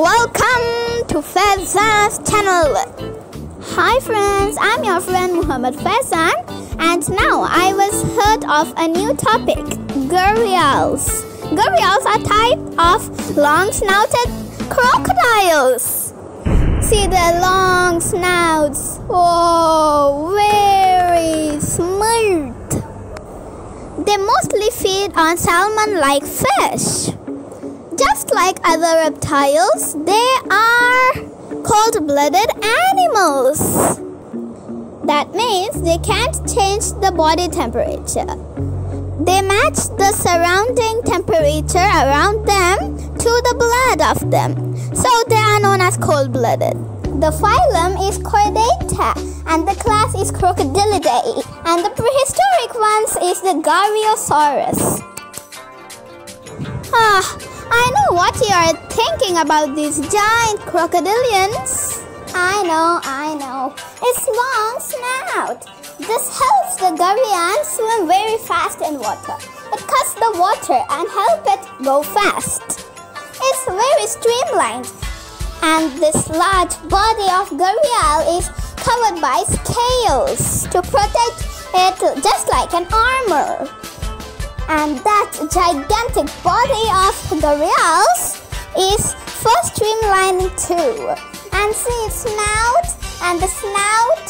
Welcome to Faizan's channel. Hi friends, I'm your friend Muhammad Faizan and now I was heard of a new topic, gharials. Gharials are type of long-snouted crocodiles. See their long snouts. Oh, very smooth. They mostly feed on salmon-like fish. Just like other reptiles, they are cold-blooded animals. That means they can't change the body temperature. They match the surrounding temperature around them to the blood of them. So they are known as cold-blooded. The phylum is Chordata and the class is Crocodilidae and the prehistoric ones is the Ghariosaurus. Ah, I know what you are thinking about these giant crocodilians. I know, I know. It's long snout. This helps the gharial swim very fast in water. It cuts the water and help it go fast. It's very streamlined. And this large body of gharial is covered by scales to protect it just like an armor and that gigantic body of the gharials is for streamlined too. And see its snout and the snout,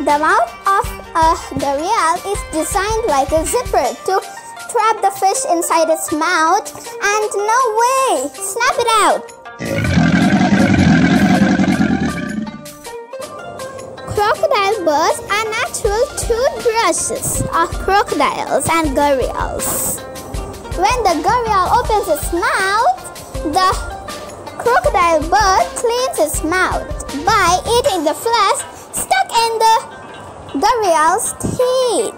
the mouth of uh, a gharial is designed like a zipper to trap the fish inside its mouth and no way, snap it out. Crocodile birds are natural toothbrushes of crocodiles and gorillas. When the gorilla opens its mouth, the crocodile bird cleans its mouth by eating the flesh stuck in the gorilla's teeth.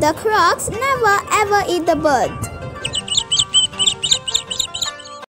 The crocs never ever eat the bird.